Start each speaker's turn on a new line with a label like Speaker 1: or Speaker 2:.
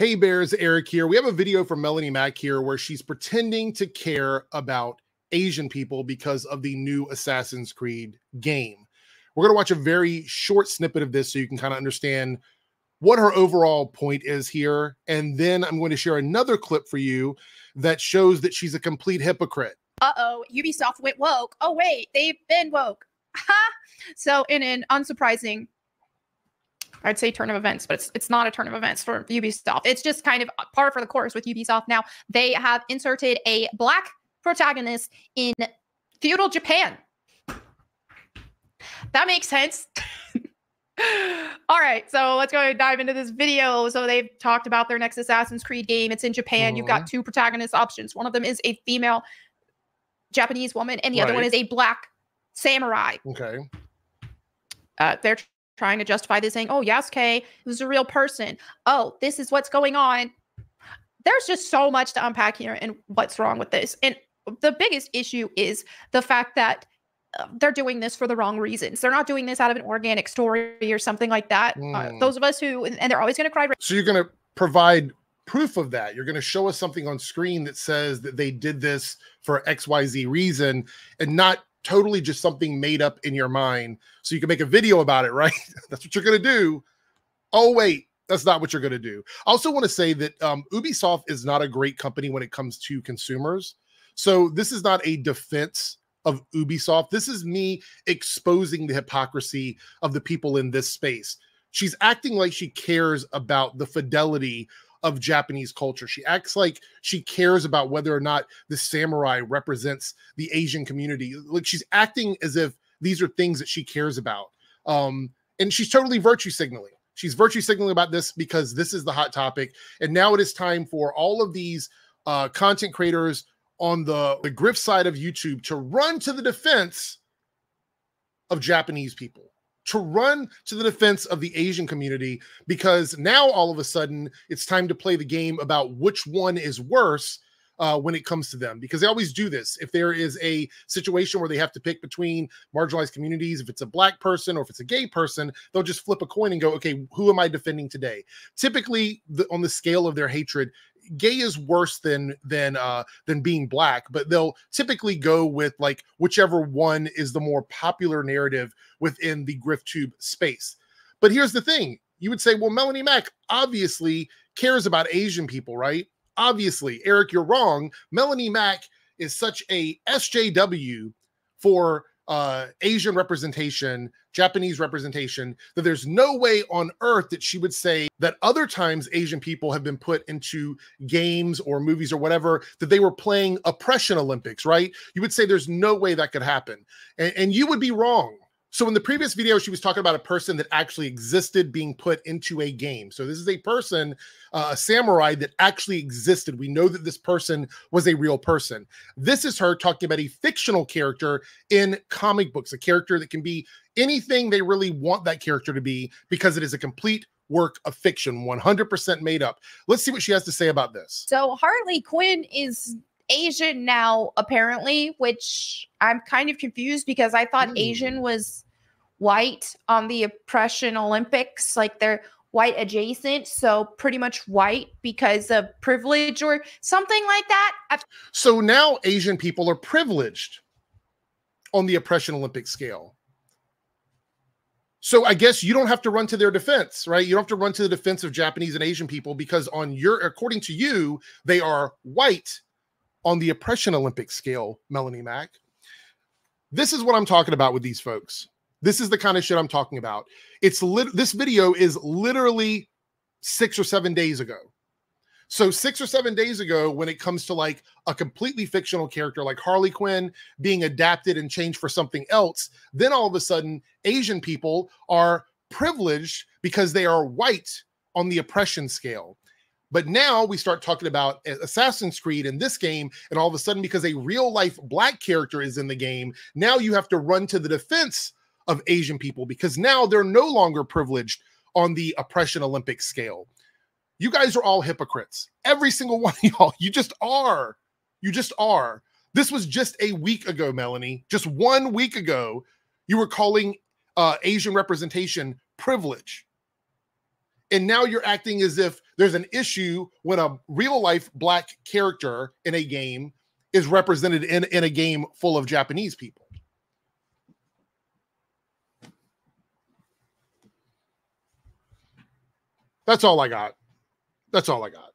Speaker 1: Hey Bears, Airrick here. We have a video from Melonie Mac here where she's pretending to care about Asian people because of the new Assassin's Creed game. We're going to watch a very short snippet of this so you can kind of understand what her overall point is here. And then I'm going to share another clip for you that shows that she's a complete hypocrite.
Speaker 2: Uh oh, Ubisoft went woke. Oh, wait, they've been woke. Ha! so, in an unsurprising I'd say turn of events, but it's it's not a turn of events for Ubisoft. It's just kind of par for the course with Ubisoft now. They have inserted a black protagonist in feudal Japan. That makes sense. All right, so let's go and dive into this video. So they've talked about their next Assassin's Creed game. It's in Japan. You've got two protagonist options. One of them is a female Japanese woman, and the right. other one is a black samurai.
Speaker 1: Okay.
Speaker 2: Uh, they're trying to justify this, saying, "Oh, Yasuke was a real person. Oh, this is what's going on." There's just so much to unpack here, and what's wrong with this. And the biggest issue is the fact that uh, they're doing this for the wrong reasons. They're not doing this out of an organic story or something like that. Mm. Uh, hmm. those of us who, and they're always going to cry.
Speaker 1: So you're going to provide proof of that. You're going to show us something on screen that says that they did this for XYZ reason and not totally just something made up in your mind so you can make a video about it, right? that's what you're going to do. Oh, wait, that's not what you're going to do. I also want to say that um, Ubisoft is not a great company when it comes to consumers. So this is not a defense of Ubisoft. This is me exposing the hypocrisy of the people in this space. She's acting like she cares about the fidelity of Japanese culture. She acts like she cares about whether or not the samurai represents the Asian community. Like she's acting as if these are things that she cares about. Um, and she's totally virtue signaling. She's virtue signaling about this because this is the hot topic. And now it is time for all of these uh, content creators on the, the grift side of YouTube to run to the defense of Japanese people to run to the defense of the Asian community because now all of a sudden it's time to play the game about which one is worse uh, when it comes to them because they always do this. If there is a situation where they have to pick between marginalized communities, if it's a black person or if it's a gay person, they'll just flip a coin and go, okay, who am I defending today? Typically, the, on the scale of their hatred, gay is worse than than uh than being black but they'll typically go with like whichever one is the more popular narrative within the griftube space. But here's the thing. You would say well melonie mac obviously cares about asian people right? Obviously. Airrick you're wrong. Melanie mack is such a sjw for uh, Asian representation, Japanese representation, that there's no way on earth that she would say that other times Asian people have been put into games or movies or whatever, that they were playing oppression Olympics, right? You would say there's no way that could happen. and, and you would be wrong. So in the previous video, she was talking about a person that actually existed being put into a game. So this is a person, uh, a samurai that actually existed. We know that this person was a real person. This is her talking about a fictional character in comic books, a character that can be anything they really want that character to be because it is a complete work of fiction, 100% made up. Let's see what she has to say about this.
Speaker 2: So Harley Quinn is Asian now, apparently, which I'm kind of confused because I thought mm. Asian was white on the oppression Olympics. Like they're white adjacent, so pretty much white because of privilege or something like that. I've-
Speaker 1: so now Asian people are privileged on the oppression Olympic scale. So I guess you don't have to run to their defense, right? You don't have to run to the defense of Japanese and Asian people because on your according to you, they are white on the oppression Olympic scale, Melonie Mac. This is what I'm talking about with these folks. This is the kind of shit I'm talking about. It's lit- this video is literally six or seven days ago. So six or seven days ago, when it comes to like a completely fictional character like Harley Quinn being adapted and changed for something else, then all of a sudden Asian people are privileged because they are white on the oppression scale. But now we start talking about Assassin's Creed in this game, and all of a sudden, because a real life black character is in the game, now you have to run to the defense of Asian people because now they're no longer privileged on the oppression Olympic scale. You guys are all hypocrites. Every single one of y'all. You just are. You just are. This was just a week ago, Melonie. Just one week ago, you were calling uh, Asian representation privilege. And now you're acting as if there's an issue when a real life black character in a game is represented in, in a game full of Japanese people. That's all I got. That's all I got.